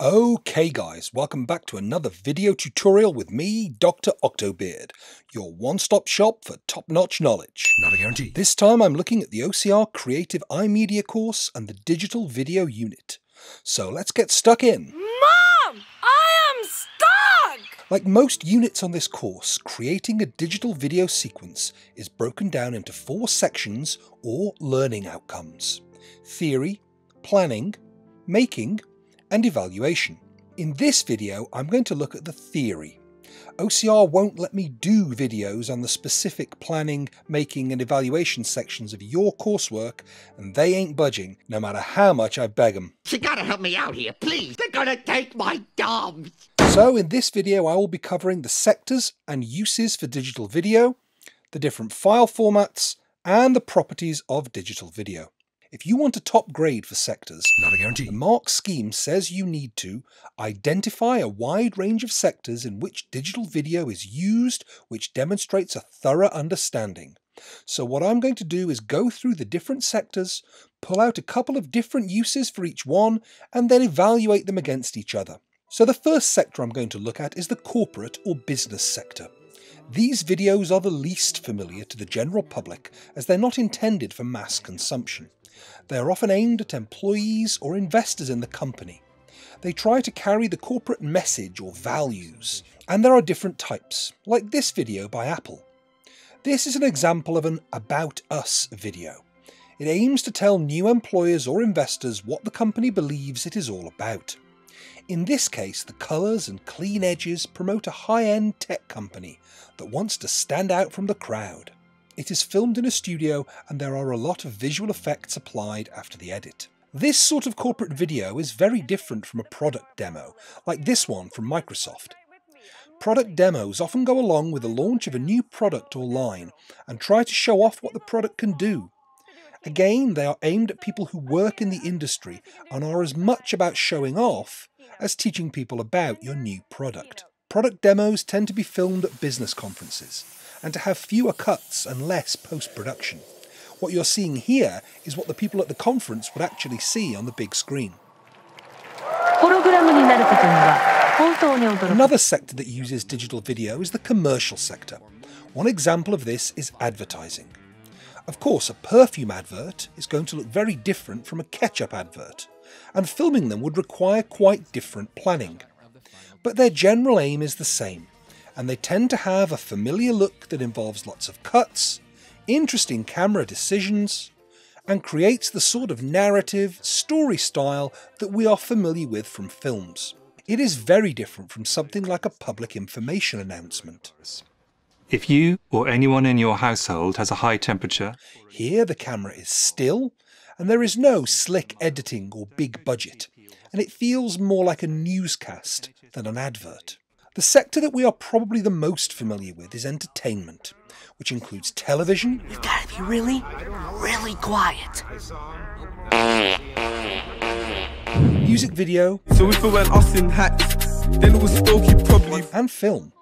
Okay guys, welcome back to another video tutorial with me, Dr. Octobeard, your one-stop shop for top-notch knowledge. Not a guarantee. This time I'm looking at the OCR Creative iMedia course and the Digital Video Unit. So let's get stuck in. Mom! I am stuck! Like most units on this course, creating a digital video sequence is broken down into four sections or learning outcomes. Theory, planning, making, and evaluation. In this video, I'm going to look at the theory. OCR won't let me do videos on the specific planning, making and evaluation sections of your coursework, and they ain't budging, no matter how much I beg them. You gotta help me out here, please. They're gonna take my dumps. So in this video I will be covering the sectors and uses for digital video, the different file formats, and the properties of digital video. If you want a top grade for sectors, Not a guarantee. the mark scheme says you need to identify a wide range of sectors in which digital video is used, which demonstrates a thorough understanding. So what I'm going to do is go through the different sectors, pull out a couple of different uses for each one, and then evaluate them against each other. So the first sector I'm going to look at is the corporate or business sector. These videos are the least familiar to the general public as they're not intended for mass consumption. They are often aimed at employees or investors in the company. They try to carry the corporate message or values, and there are different types, like this video by Apple. This is an example of an About Us video. It aims to tell new employers or investors what the company believes it is all about. In this case, the colours and clean edges promote a high-end tech company that wants to stand out from the crowd. It is filmed in a studio and there are a lot of visual effects applied after the edit. This sort of corporate video is very different from a product demo, like this one from Microsoft. Product demos often go along with the launch of a new product or line and try to show off what the product can do. Again, they are aimed at people who work in the industry and are as much about showing off as teaching people about your new product. Product demos tend to be filmed at business conferences and to have fewer cuts and less post production. What you're seeing here is what the people at the conference would actually see on the big screen. Another sector that uses digital video is the commercial sector. One example of this is advertising. Of course, a perfume advert is going to look very different from a ketchup advert, and filming them would require quite different planning. But their general aim is the same and they tend to have a familiar look that involves lots of cuts, interesting camera decisions, and creates the sort of narrative, story style that we are familiar with from films. It is very different from something like a public information announcement. If you or anyone in your household has a high temperature, Here the camera is still, and there is no slick editing or big budget, and it feels more like a newscast than an advert. The sector that we are probably the most familiar with is entertainment, which includes television, You've gotta be really, really quiet. music video, So if it went us in hats, then it was Stokey probably and film.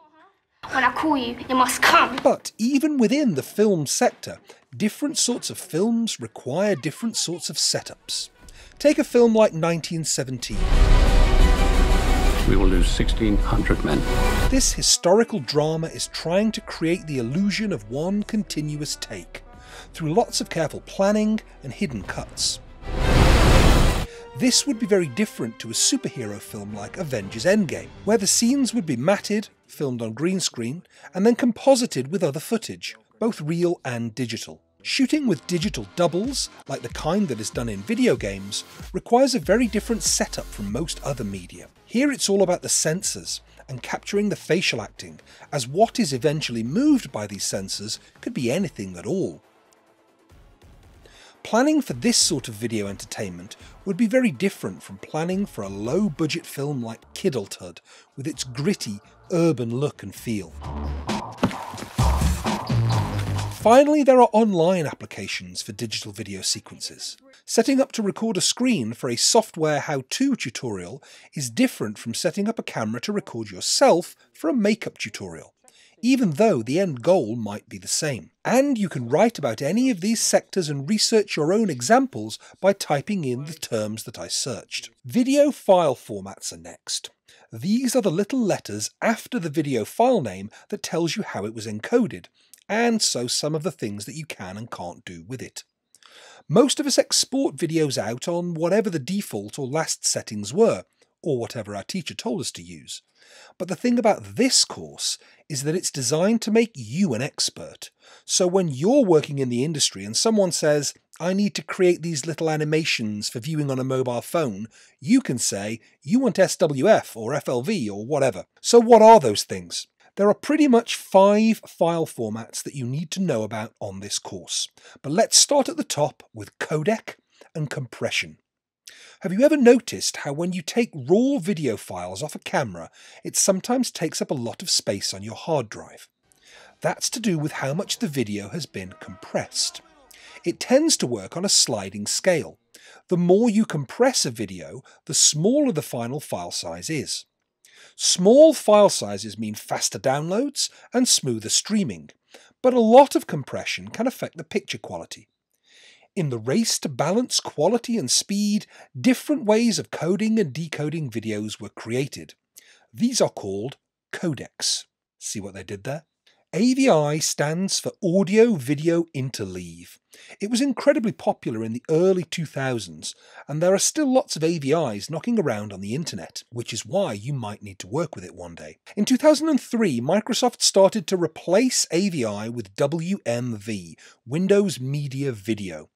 When I call you, you must come. But even within the film sector, different sorts of films require different sorts of setups. Take a film like 1917. We will lose 1,600 men. This historical drama is trying to create the illusion of one continuous take, through lots of careful planning and hidden cuts. This would be very different to a superhero film like Avengers Endgame, where the scenes would be matted, filmed on green screen, and then composited with other footage, both real and digital. Shooting with digital doubles, like the kind that is done in video games, requires a very different setup from most other media. Here it's all about the sensors and capturing the facial acting, as what is eventually moved by these sensors could be anything at all. Planning for this sort of video entertainment would be very different from planning for a low budget film like Kidulthood with its gritty, urban look and feel. Finally, there are online applications for digital video sequences. Setting up to record a screen for a software how to tutorial is different from setting up a camera to record yourself for a makeup tutorial. even though the end goal might be the same. And you can write about any of these sectors and research your own examples by typing in the terms that I searched. Video file formats are next. These are the little letters after the video file name that tells you how it was encoded, and so some of the things that you can and can't do with it. Most of us export videos out on whatever the default or last settings were, or whatever our teacher told us to use. But the thing about this course is that it's designed to make you an expert. So when you're working in the industry and someone says, I need to create these little animations for viewing on a mobile phone, you can say, you want SWF or FLV or whatever. So what are those things? There are pretty much five file formats that you need to know about on this course. But let's start at the top with codec and compression. Have you ever noticed how when you take raw video files off a camera, it sometimes takes up a lot of space on your hard drive? That's to do with how much the video has been compressed. It tends to work on a sliding scale. The more you compress a video, the smaller the final file size is. Small file sizes mean faster downloads and smoother streaming, but a lot of compression can affect the picture quality. In the race to balance quality and speed, different ways of coding and decoding videos were created. These are called codecs. See what they did there? AVI stands for Audio Video Interleave. It was incredibly popular in the early 2000s, and there are still lots of AVIs knocking around on the internet, which is why you might need to work with it one day. In 2003, Microsoft started to replace AVI with WMV, Windows Media Video.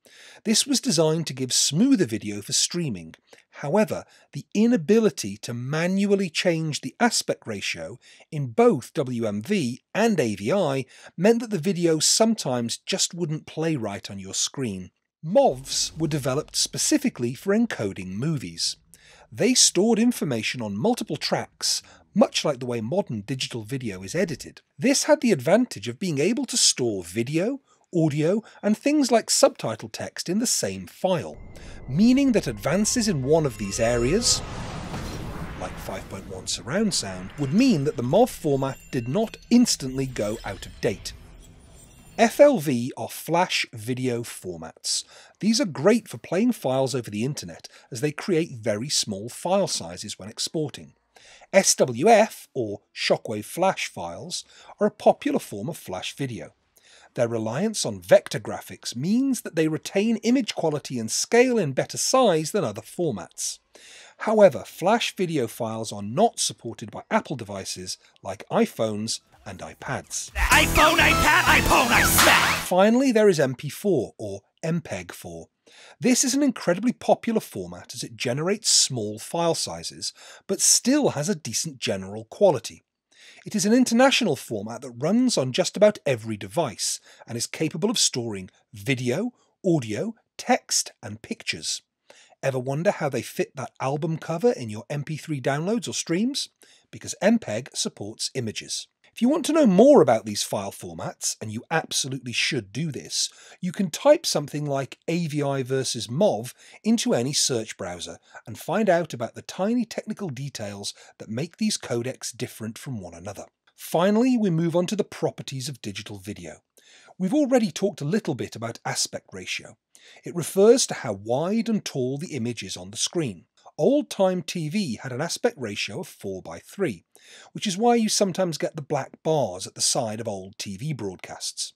This was designed to give smoother video for streaming. However, the inability to manually change the aspect ratio in both WMV and AVI meant that the video sometimes just wouldn't play right on your screen. MOVs were developed specifically for encoding movies. They stored information on multiple tracks, much like the way modern digital video is edited. This had the advantage of being able to store video, audio, and things like subtitle text in the same file, meaning that advances in one of these areas, like 5.1 surround sound, would mean that the MOV format did not instantly go out of date. FLV are flash video formats. These are great for playing files over the internet as they create very small file sizes when exporting. SWF, or Shockwave Flash files, are a popular form of flash video. Their reliance on vector graphics means that they retain image quality and scale in better size than other formats. However, Flash video files are not supported by Apple devices like iPhones and iPads. iPhone, iPad, iPhone, iPad. Finally, there is MP4 or MPEG-4. This is an incredibly popular format as it generates small file sizes, but still has a decent general quality. It is an international format that runs on just about every device and is capable of storing video, audio, text, and pictures. Ever wonder how they fit that album cover in your MP3 downloads or streams? Because MPEG supports images. If you want to know more about these file formats, and you absolutely should do this, you can type something like AVI versus MOV into any search browser and find out about the tiny technical details that make these codecs different from one another. Finally, we move on to the properties of digital video. We've already talked a little bit about aspect ratio. It refers to how wide and tall the image is on the screen. Old time TV had an aspect ratio of 4 by 3, which is why you sometimes get the black bars at the side of old TV broadcasts.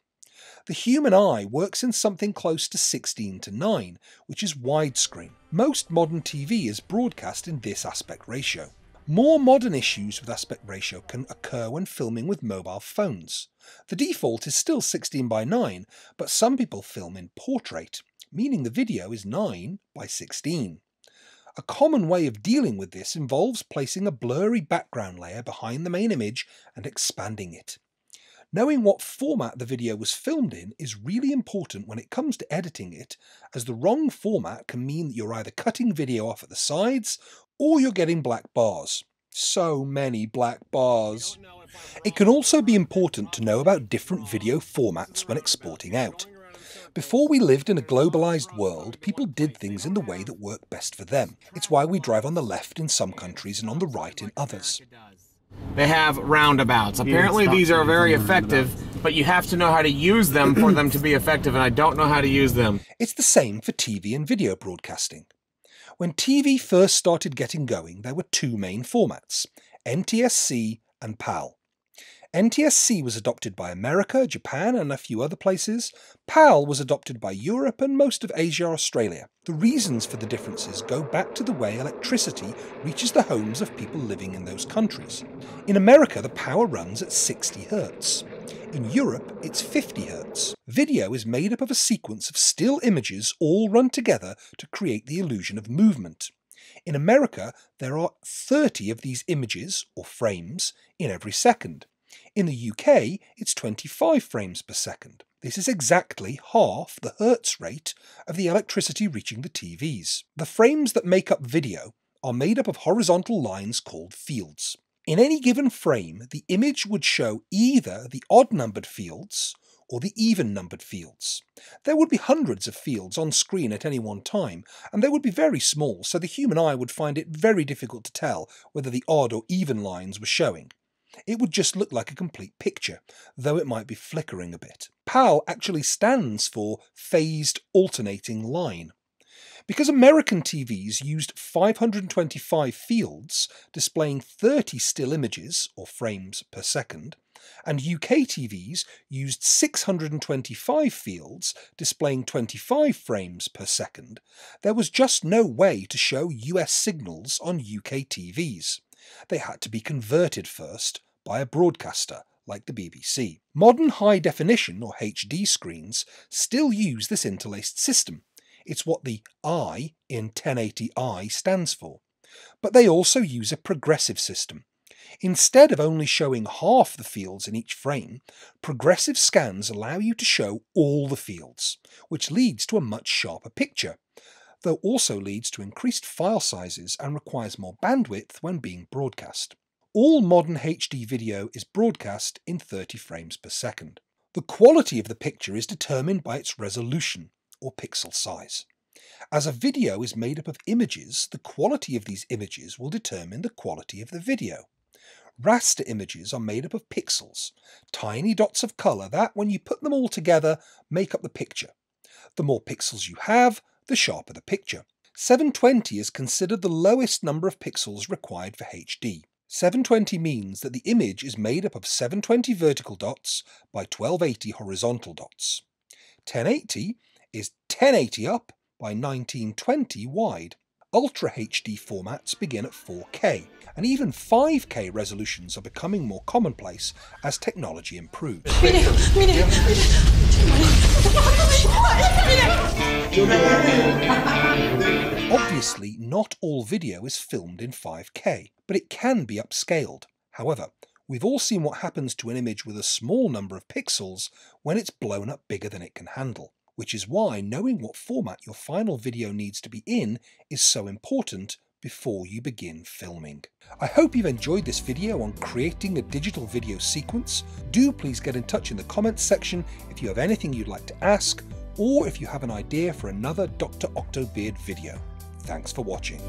The human eye works in something close to 16 to 9, which is widescreen. Most modern TV is broadcast in this aspect ratio. More modern issues with aspect ratio can occur when filming with mobile phones. The default is still 16 by 9, but some people film in portrait, meaning the video is 9 by 16. A common way of dealing with this involves placing a blurry background layer behind the main image and expanding it. Knowing what format the video was filmed in is really important when it comes to editing it, as the wrong format can mean that you're either cutting video off at the sides or you're getting black bars. So many black bars. It can also be important to know about different video formats when exporting out. Before we lived in a globalized world, people did things in the way that worked best for them. It's why we drive on the left in some countries and on the right in others. They have roundabouts. Apparently, these are very effective, but you have to know how to use them for them to be effective, and I don't know how to use them. It's the same for TV and video broadcasting. When TV first started getting going, there were two main formats NTSC and PAL. NTSC was adopted by America, Japan, and a few other places. PAL was adopted by Europe and most of Asia Australia. The reasons for the differences go back to the way electricity reaches the homes of people living in those countries. In America, the power runs at 60 Hz. In Europe, it's 50 Hz. Video is made up of a sequence of still images all run together to create the illusion of movement. In America, there are 30 of these images, or frames, in every second. In the UK, it's 25 frames per second. This is exactly half the hertz rate of the electricity reaching the TVs. The frames that make up video are made up of horizontal lines called fields. In any given frame, the image would show either the odd numbered fields or the even numbered fields. There would be hundreds of fields on screen at any one time, and they would be very small, so the human eye would find it very difficult to tell whether the odd or even lines were showing. It would just look like a complete picture, though it might be flickering a bit. PAL actually stands for Phased Alternating Line. Because American TVs used 525 fields displaying 30 still images, or frames per second, and UK TVs used 625 fields displaying 25 frames per second, there was just no way to show US signals on UK TVs. They had to be converted first by a broadcaster like the BBC. Modern high definition or HD screens still use this interlaced system. It's what the I in 1080i stands for. But they also use a progressive system. Instead of only showing half the fields in each frame, progressive scans allow you to show all the fields, which leads to a much sharper picture, though also leads to increased file sizes and requires more bandwidth when being broadcast. All modern HD video is broadcast in 30 frames per second. The quality of the picture is determined by its resolution, or pixel size. As a video is made up of images, the quality of these images will determine the quality of the video. Raster images are made up of pixels, tiny dots of colour that, when you put them all together, make up the picture. The more pixels you have, the sharper the picture. 720 is considered the lowest number of pixels required for HD. 720 means that the image is made up of 720 vertical dots by 1280 horizontal dots. 1080 is 1080 up by 1920 wide. Ultra HD formats begin at 4K, and even 5K resolutions are becoming more commonplace as technology improves. Obviously, not all video is filmed in 5K, but it can be upscaled. However, we've all seen what happens to an image with a small number of pixels when it's blown up bigger than it can handle, which is why knowing what format your final video needs to be in is so important before you begin filming. I hope you've enjoyed this video on creating a digital video sequence. Do please get in touch in the comments section if you have anything you'd like to ask, or if you have an idea for another Dr. Octobeard video. Thanks for watching.